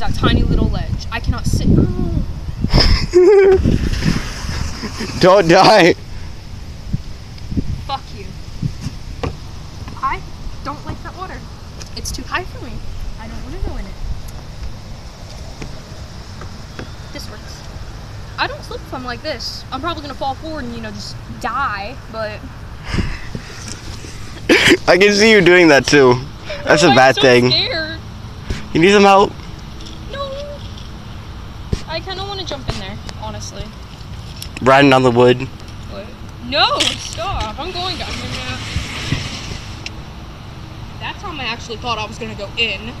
is that tiny little ledge. I cannot sit. Don't die. Fuck you. I don't like that water. It's too high for me. I don't want to go in it. This works. I don't slip if I'm like this. I'm probably gonna fall forward and you know just die, but I can see you doing that too. That's a bad so thing. Scared. You need some help? No. I kind of want to jump in there, honestly. Riding on the wood. What? No, stop. I'm going down here now. That time I actually thought I was gonna go in.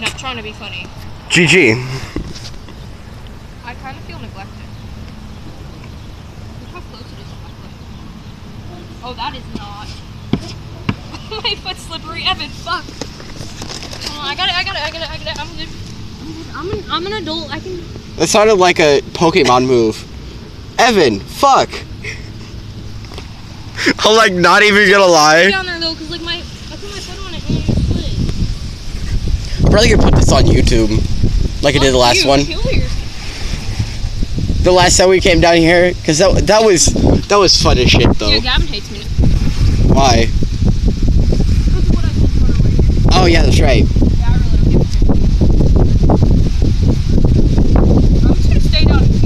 Not trying to be funny. GG. I kind of feel neglected. Look how close it is to my foot. Oh, that is not. my foot's slippery. Evan, fuck. Hold on, I got it, I got it, I got it, I got it. I'm good. I'm. I'm an, I'm an adult. I can. That sounded like a Pokemon move. Evan, fuck. I'm like not even gonna lie. down there though, cause like my, I put my foot on it and it slid. I'm probably gonna put this on YouTube. Like I did the last you, one. The last time we came down here, cause that that was that was fun as shit though. Yeah, Gavin hates me. Why? Because of what I told you about earlier. Oh yeah, that's right. Yeah, I really don't give a shit. I'm just gonna stay down here.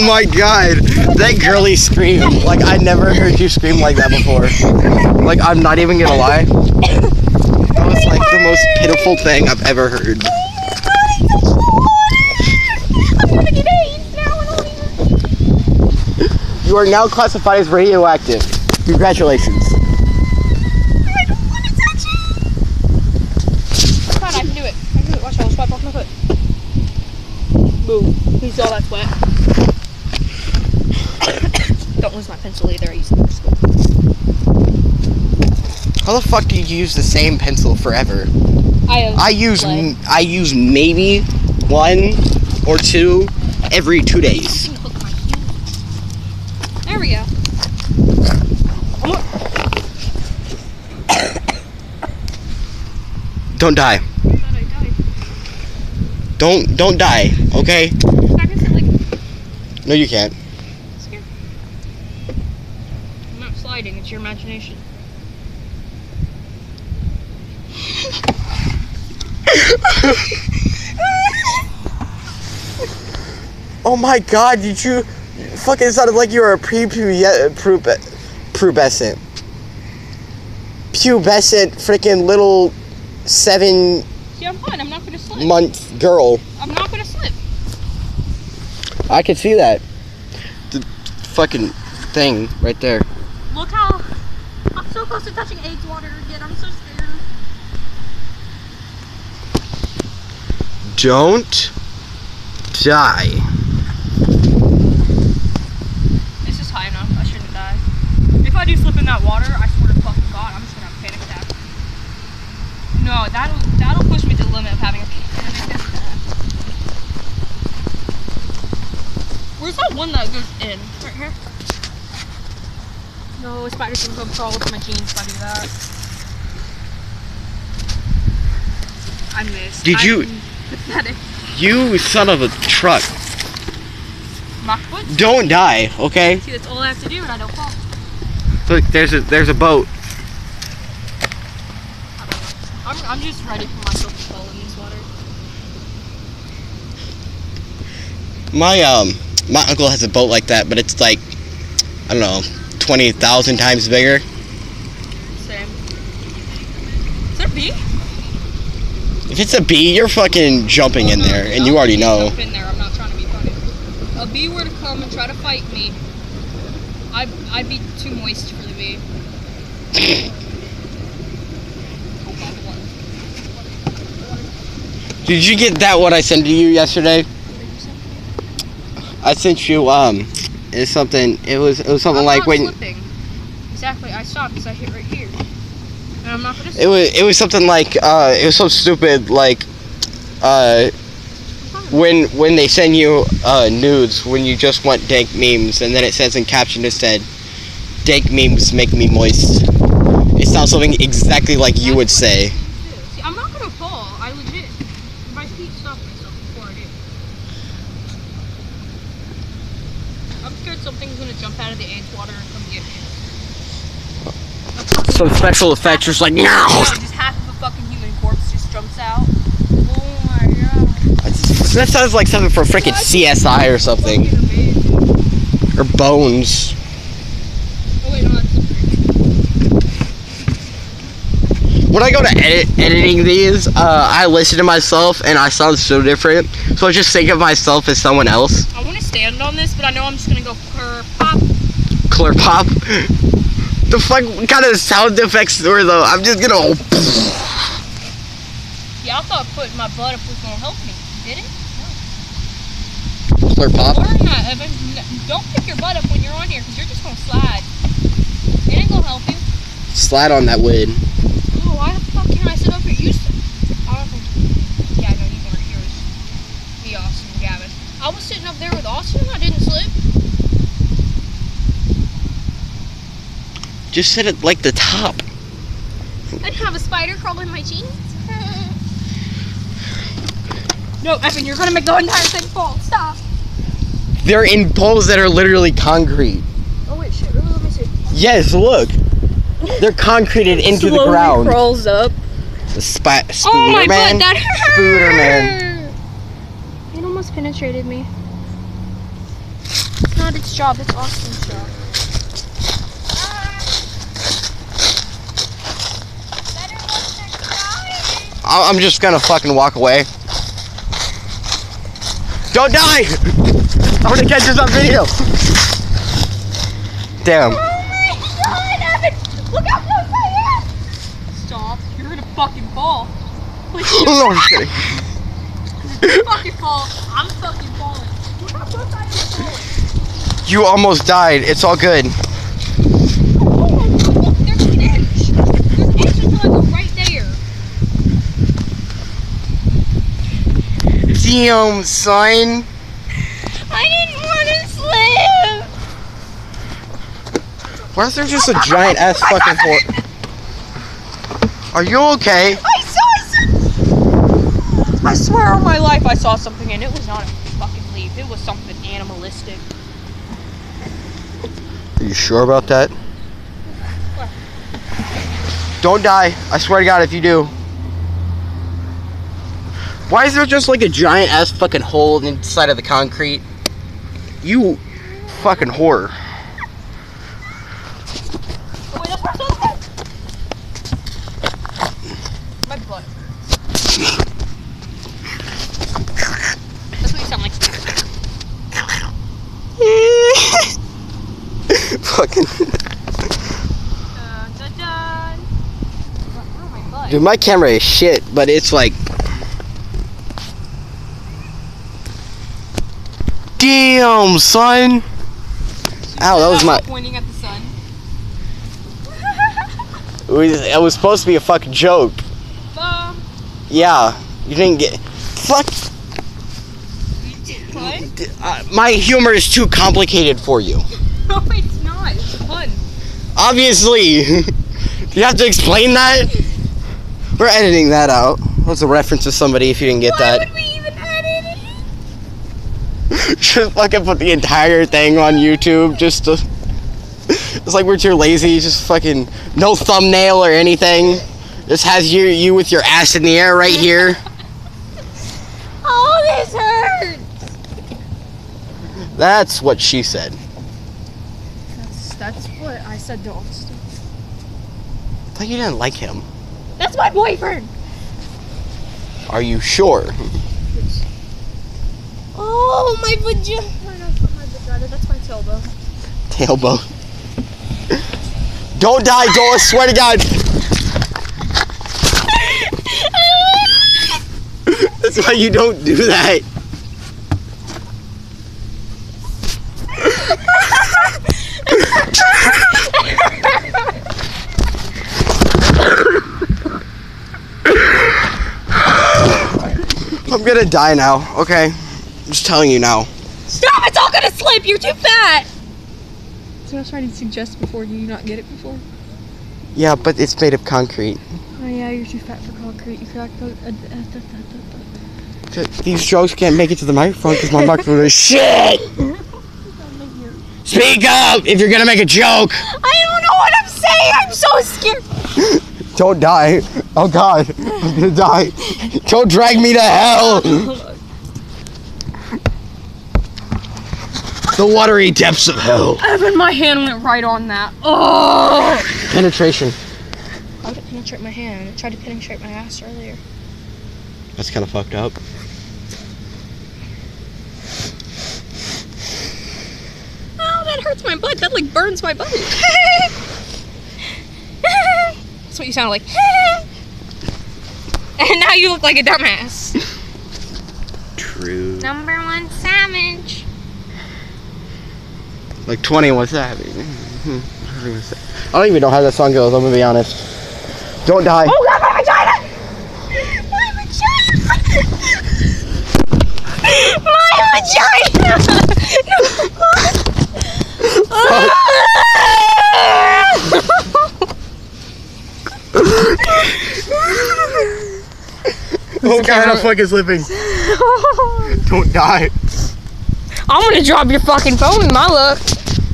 Oh my god, that girly scream! Like I never heard you scream like that before. Like I'm not even gonna lie. That was like the most pitiful thing I've ever heard. You are now classified as radioactive. Congratulations. I don't wanna touch it. Fine, I can do it. Watch, I'll swipe off my foot. Boo. You see all that's wet? don't lose my pencil either. I used it for school. How the fuck do you use the same pencil forever? I I use. I use maybe one or two every two days. Hook my heel. There we go. Don't die. I thought I died. Don't don't die. Okay? I can sit like No, you can't. scared. I'm not sliding. It's your imagination. Oh my god, did you fucking sounded like you were a prepubescent pubescent pubescent freaking little seven See, I'm fine. I'm not gonna slip. month girl. I'm not gonna slip. I can see that. The fucking thing right there. Look how so close to touching eggs water again. I'm so scared. Don't die. This is high enough. I shouldn't die. If I do slip in that water, I swear to fucking God, I'm just gonna have a panic attack. No, that'll that'll push me to the limit of having a panic attack. Where's that one that goes in? Right here. No, spiders can come crawl with my jeans if I do that. I missed. Did you- I'm Pathetic. You son of a truck. Don't die, okay? See, that's all I have to do, and I don't fall. Look, there's a there's a boat. I'm, I'm just ready for myself to fall in this water. My um my uncle has a boat like that, but it's like I don't know, twenty thousand times bigger. Same. Is there a bee? If it's a bee, you're fucking jumping in there, and you already know. Jump in there. I'm not trying to be funny. A bee were to come and try to fight me, I'd, I'd be too moist for the bee. Oh God, the water. Did you get that one I sent to you yesterday? What did you say? I sent you um, it's something. It was it was something I'm like when slipping. Exactly. I stopped because I hit right here. And I'm not gonna. it was it was something like uh, it was so stupid like uh, when when they send you uh nudes when you just want dank memes and then it says in caption it said, dank memes make me moist. It sounds something exactly like you would say. See, I'm not gonna something's gonna jump out of the AIDS water and come get me. Some special effects just like, no! No, just half of a fucking human corpse just jumps out. Oh my god. That sounds like something for freaking CSI or something. Or Bones. Oh wait, no, When I go to edit editing these, uh, I listen to myself and I sound so different. So I just think of myself as someone else. I want to stand on this, but I know I'm just gonna go cur pop. Clear pop. The fuck what kind of sound effects were though? I'm just gonna. Yeah, I thought putting my butt up was gonna help me. Did it? Clear pop. Learn that, Evan. Don't pick your butt up when you're on here, because you're just gonna slide. It ain't gonna help you. Slide on that wood. Oh, why the fuck can I sit up here? You. I don't think. Yeah, no, you weren't. Yours. Me, Austin, and Gavin. I was sitting up there with Austin. and I didn't slip. Just sit at like the top. I didn't have a spider crawl in my jeans. no, Evan, you're gonna make the entire thing fall. Stop. They're in poles that are literally concrete. Oh wait, shit. Let me see. Yes, look. They're concreted into the Slowly ground. crawls up. The spi- Oh my Spooderman. butt, that hurt. Spooderman. It almost penetrated me. It's not its job, it's Austin's job. I- I'm just gonna fucking walk away. Don't die! I wanna catch this on video. Damn. Oh my god, Evan! Look how close I am! Stop. You're gonna fucking fall. Please No, I'm just kidding. don't fucking fall. I'm fucking falling. Look how close I am to falling. You almost died. It's all good. Oh, look, look, there's an edge. There's an edge until I go right there. Damn, son. I didn't want to slip. Why is there just a giant ass fucking hole? Are you okay? I saw something. I swear on my life I saw something and it was not a fucking leaf. It was something animalistic. Are you sure about that? What? Don't die. I swear to God, if you do. Why is there just like a giant ass fucking hole inside of the concrete? You fucking. Oh. Oh, butt. Dude, my camera is shit, but it's like. Damn, son. Ow, that was my. Pointing at the sun. It was, it was supposed to be a fucking joke. Bum. Yeah, you didn't get. Fuck. What? Uh, my humor is too complicated for you. No, it's not. It's fun. Obviously. you have to explain that? We're editing that out. That's a reference to somebody if you didn't get Why that. would we even edit just fucking put the entire thing on YouTube just to. It's like we're too lazy, just fucking no thumbnail or anything. Just has you you with your ass in the air right here. Oh, this hurts. That's what she said. That's, that's what I said to Austin. I thought you didn't like him. That's my boyfriend. Are you sure? Oh, my vagina. No, my vagina. That's my tailbone. Tailbone. Don't die, I swear to God. That's why you don't do that. I'm gonna die now, okay? I'm just telling you now. Stop! It's all gonna slip. You're too fat. So I was trying to suggest before. Do you not get it before? Yeah, but it's made of concrete. Oh yeah, you're too fat for concrete. You cracked. Uh, uh, These jokes can't make it to the microphone because my microphone is shit. Speak up if you're gonna make a joke. I don't know what I'm saying. I'm so scared. Don't die. Oh god. I'm gonna die. Don't drag me to hell. The watery depths of hell. Evan, my hand went right on that. Oh! Penetration. How did it penetrate my hand? It tried to penetrate my ass earlier. That's kind of fucked up. Oh, that hurts my butt. That like burns my butt. That's what you sound like. and now you look like a dumbass. True. Number one savage. Like 20, what's that? Hmm, I don't even know how that song goes, I'm gonna be honest. Don't die. Oh god, my vagina! My vagina! my vagina! Oh god, I'm fucking slipping. vagina! Don't die. I'm gonna drop your fucking phone with my luck.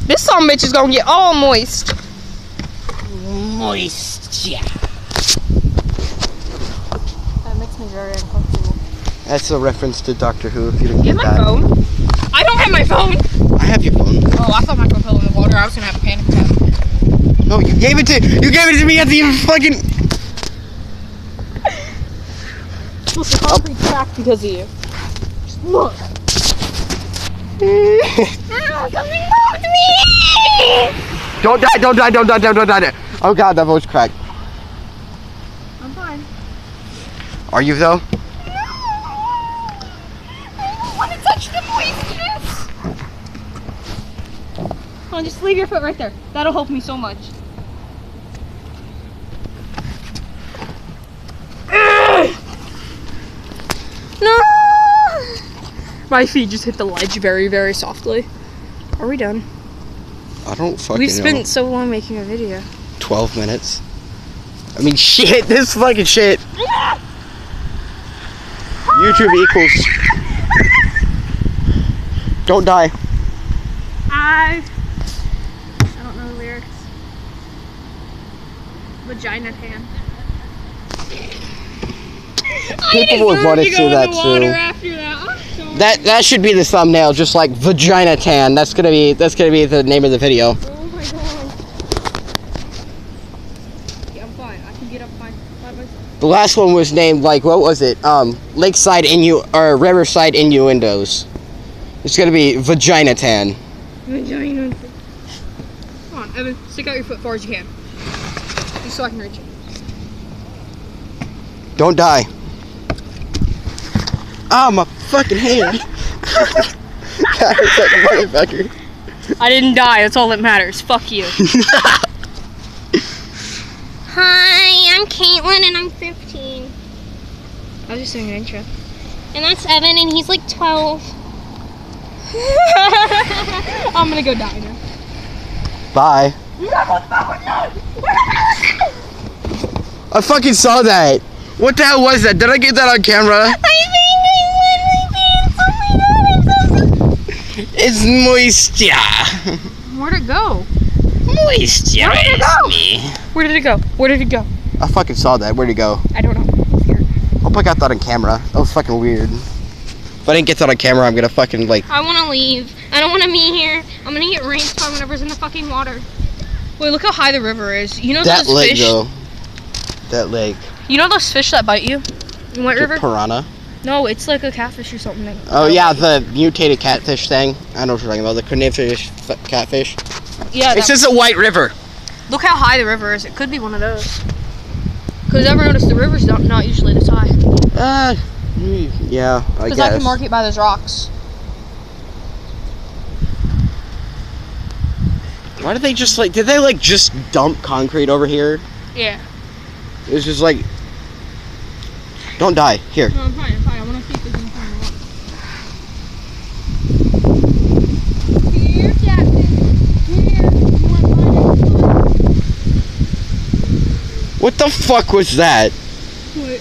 This song bitch is gonna get all moist. Moist, yeah. That makes me very uncomfortable. That's a reference to Doctor Who if you didn't Get get my that. phone. I don't have my phone. I have your phone. Oh, I thought my phone fell in the water. I was gonna have a panic attack. No, you gave it to you gave it to me at the fucking Look, the concrete cracked because of you. Just look. Ow, something moved me! Don't die, don't die, don't die, don't die, don't die. Oh god, that voice cracked. I'm fine. Are you though? No! I don't want to touch the moistness. Come on, just leave your foot right there. That'll help me so much. No! My feet just hit the ledge very, very softly. Are we done? I don't fucking We've know. spent so long making a video. 12 minutes. I mean, shit, this fucking shit. YouTube equals. Don't die. I I don't know the lyrics. Vagina tan. People would want to see that too. That. That should be the thumbnail, just like vagina tan. That's gonna be that's gonna be the name of the video. Oh my god. Yeah, I'm fine. I can get up myself. The last one was named like what was it? Um, Lakeside innu or Riverside innuendos. It's gonna be vagina tan. Vagina. Come on, Evan. Stick out your foot as far as you can. Just so I can reach it. Don't die. Ah, my fucking hand. God, it's like a motherfucker. I didn't die. That's all that matters. Fuck you. Hi, I'm Caitlin and I'm 15. I was just doing an intro. And that's Evan and he's like 12. I'm gonna go die now. Bye. I fucking saw that. What the hell was that? Did I get that on camera? It's moisture. Where'd it go? Moisture Where did it is go? me. Where did it go? Where did it go? I fucking saw that. Where'd it go? I don't know. I'm scared. Hope I got that on camera. That was fucking weird. If I didn't get that on camera, I'm gonna fucking like. I wanna leave. I don't wanna be here. I'm gonna get rained on whenever's in the fucking water. Wait, look how high the river is. You know That those leg fish? though. That leg. You know those fish that bite you in White River? Piranha. No, it's like a catfish or something. Oh yeah, the mutated catfish thing. I don't know what you're talking about. The carnivorous f- catfish. yeah. It's that- just a white river. look how high the river is. It could be one of those. Cause ever noticed the river's not, not usually this high. Uh, mm, yeah, I Cause guess. I can mark it by those rocks. Why did they just like? Did they like just dump concrete over here? Yeah. It was just like. Don't die. Here. No, I'm fine. I'm fine. What the fuck was that? What?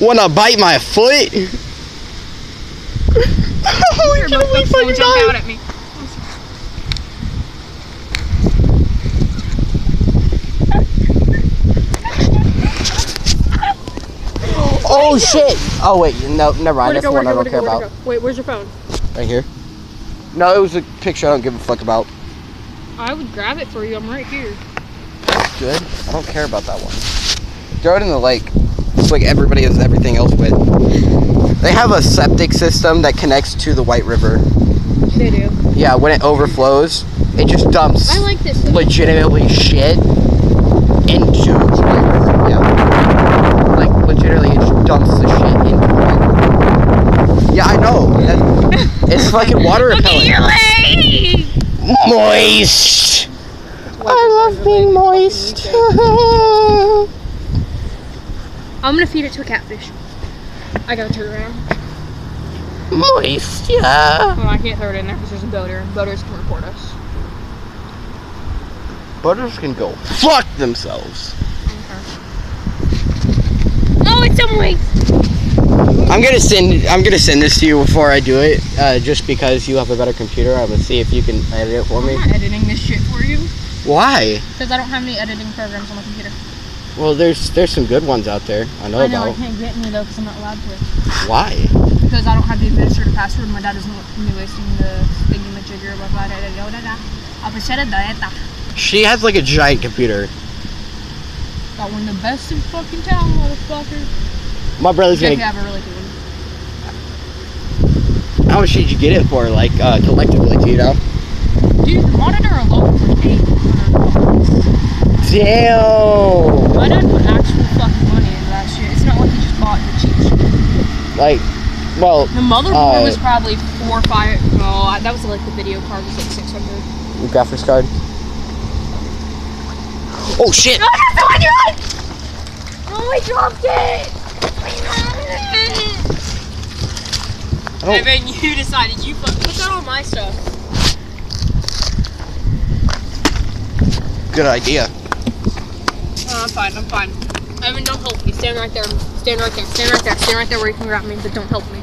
Wanna bite my foot? Holy shit, we fucking jump out at me. Oh shit! Oh wait, no, never mind. Where'd That's go, the one go, I don't go, care about. Wait, where's your phone? Right here. No, it was a picture I don't give a fuck about. I would grab it for you. I'm right here. Good. I don't care about that one. Throw it in the lake. It's like everybody has everything else with. They have a septic system that connects to the White River. They do. Yeah, when it overflows, it just dumps I like this. legitimately shit into the White River. Yeah. Like legitimately it just dumps the shit into the White River. Yeah, I know. That- it's fucking water repellent. Moist. I love being moist. I'm gonna feed it to a catfish. I gotta turn around. moist, yeah. Oh, I can't throw it in there because there's a boater. Boaters can report us. Butters can go fuck themselves. Oh, it's so moist! I'm gonna send. I'm gonna send this to you before I do it, uh, just because you have a better computer. I'm gonna see if you can edit it for me. I'm not editing this shit for you Why? because I don't have any editing programs on my computer. Well, there's there's some good ones out there. I know I know I can't get any though because I'm not allowed to. Why? Because I don't have the administrator password. My dad doesn't want me wasting the thingy majigger. Blah blah da da da da da. Appreciate dieta. She has like a giant computer. Got one of the best in fucking town, motherfucker. My brother's gonna. have a really good one. How much did you get it for? Like uh, collectively, do you know? Dude, the monitor alone eight hundred Damn. My dad put actual fucking money into that shit. It's not like he just bought the cheap shit. Like, well, The motherboard Uh, was probably four or five. No, that was like the video card was like six hundred. graphics card. Oh shit! No, that's the one you're on! Oh, I dropped it! I don't- Evan, you decided you put, put that on my stuff. Good idea. Oh, I'm fine, I'm fine. Evan, don't help me. Stand right there. Stand right there. Stand right there. Stand right there where you can grab me, but don't help me.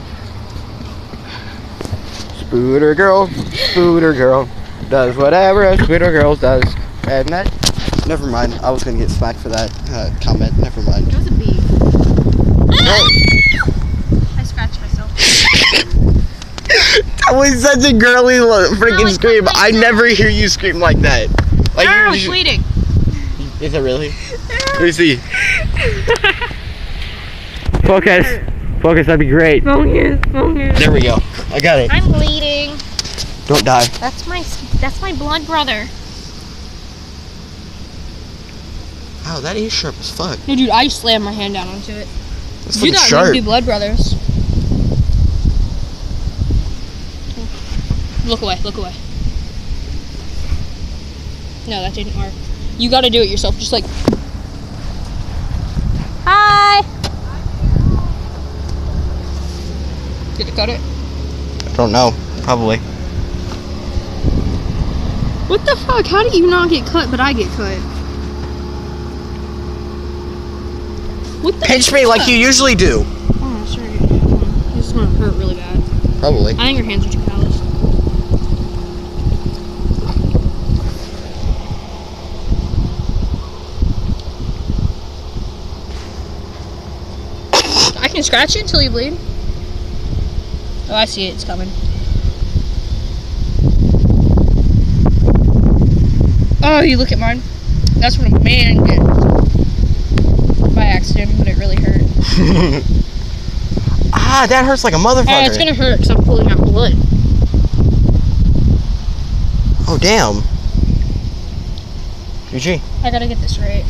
Spooter girl, spooter girl, does whatever a spooter girl does. And that, never mind. I was gonna get smacked for that uh, comment. Never mind. It was a bee. No, I scratched myself. that was such a girly lo- freaking it's scream. not I like never hear you scream like that. Like no, you're it's just- bleeding. Is it really? Let me see. Focus. Focus, that'd be great. Focus, focus. There we go. I got it. I'm bleeding. Don't die. That's my that's my blood brother. Wow, that is sharp as fuck. No, dude, I slammed my hand down onto it. That's Do fucking that, sharp. maybe blood brothers. Look away, look away. No, that didn't work. You gotta do it yourself, just like. Hi! Did it cut it? I don't know. Probably. What the fuck? How do you not get cut, but I get cut? What the Pinch me like you usually do. Oh, sorry. This is gonna hurt really bad. Probably. I think your hands are too callous. I can scratch it until you bleed. Oh, I see it. It's coming. Oh, you look at mine. That's what a man gets. By accident, but it really hurt. ah, that hurts like a motherfucker. Oh, it's gonna hurt because I'm pulling out blood. Oh, damn. GG. I gotta get this right.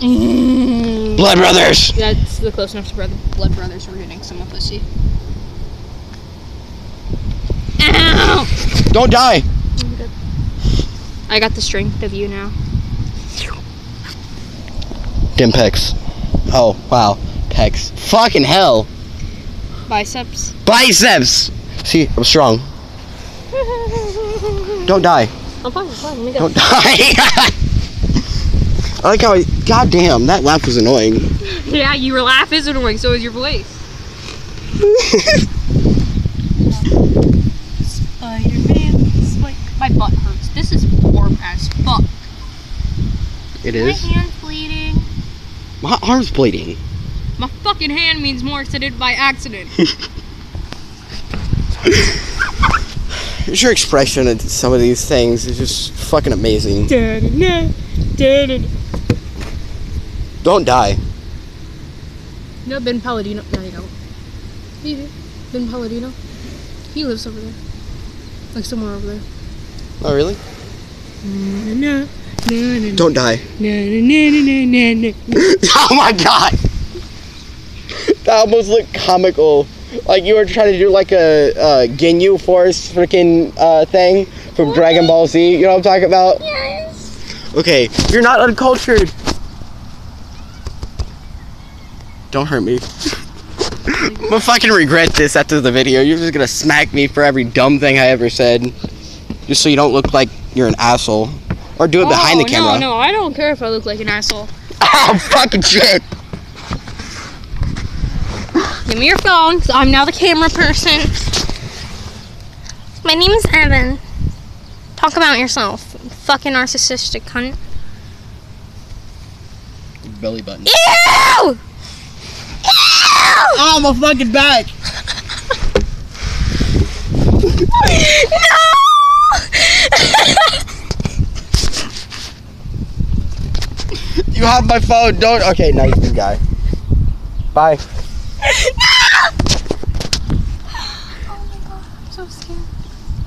Mm. Blood Brothers. That's the close enough to brother, blood brothers we're getting some pussy. Ow! Don't die. I got the strength of you now. Dim pecs. Oh, wow. Pecs. Fucking hell. Biceps. Biceps. See, I'm strong. Don't die. I'm fine, I'm fine. Let me go. Don't die. I like how I. God damn, that laugh was annoying. Yeah, your laugh is annoying, so is your voice. Spider-Man, like my butt hurts. This is warm as fuck. It is? My is. hand's bleeding. My arm's bleeding. My fucking hand means more because I it by accident. Your expression at some of these things is just fucking amazing. Don't die. No, Ben Palladino. No, you don't. You do. Ben Palladino. He lives over there. Like somewhere over there. Oh, really? No, no, no, Don't die. no, no, no, no, no. oh my god! That almost looked comical. Like you were trying to do like a uh, Ginyu Force freaking uh, thing from Dragon Ball Z. You know what I'm talking about? Yes. Okay, you're not uncultured. Don't hurt me. I'm gonna fucking regret this after the video. You're just gonna smack me for every dumb thing I ever said. Just so you don't look like you're an asshole. Or do it behind the Oh, camera. No, no, I don't care if I look like an asshole. Oh, fucking shit. Give me your phone, I'm now the camera person. My name is Evan. Talk about yourself. Fucking narcissistic cunt. Belly button. Ew! Ew! Oh, my fucking back. no! You have my phone. Don't. Okay, now you can guy. Bye. No! Oh my god. So scared.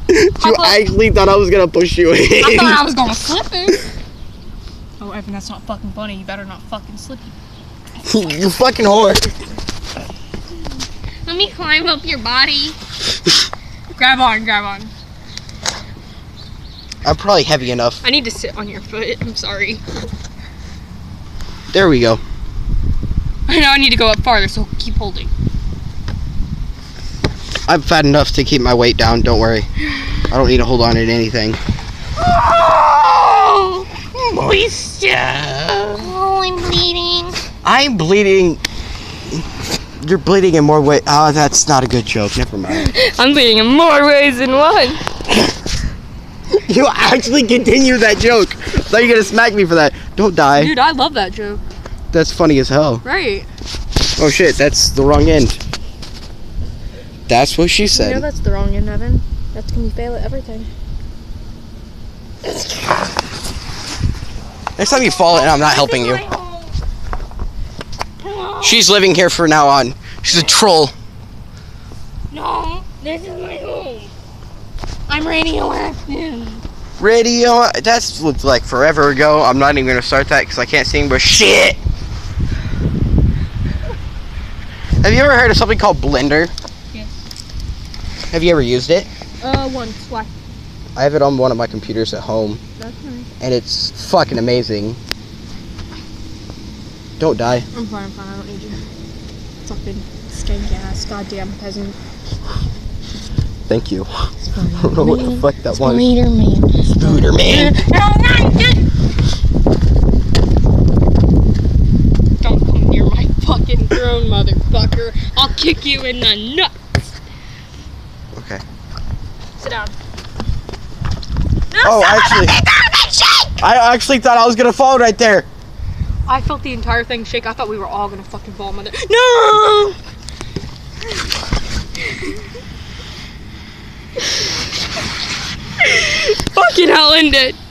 You thought- actually thought I was gonna push you in. I in. thought I was gonna slip it. Oh, Evan, that's not fucking funny. You better not fucking slip it. you fucking whore. Let me climb up your body. grab on, grab on. I'm probably heavy enough. I need to sit on your foot. I'm sorry. There we go. I know I need to go up farther, so keep holding. I'm fat enough to keep my weight down. Don't worry. I don't need to hold on to anything. Oh! Moisture. Oh, I'm bleeding. I'm bleeding. You're bleeding in more ways. Oh, that's not a good joke. Never mind. I'm bleeding in more ways than one. You actually continue that joke. I thought you were gonna smack me for that. Don't die. Dude, I love that joke. That's funny as hell. Right. Oh shit, that's the wrong end. That's what she said. You know that's the wrong end, Evan. That's when you fail at everything. Next time you fall and I'm not helping you. She's living here from now on. She's a troll. No, this is my home. I'm radioactive. Radio. That's looked like forever ago. I'm not even gonna start that because I can't sing. But shit. Have you ever heard of something called Blender? Yes. Have you ever used it? Uh, once. Why? I have it on one of my computers at home, That's nice. and it's fucking amazing. Don't die. I'm fine, I'm fine. I don't need you. Fucking skank ass, goddamn peasant. Thank you. I don't know what the fuck that was. Spider Man. Spooder man. Don't come near my fucking throne, motherfucker. I'll kick you in the nuts. Okay. Sit down. Oh, actually, I actually thought I was gonna fall right there. I felt the entire thing shake. I thought we were all gonna fucking fall, mother. No! fucking hell, end it.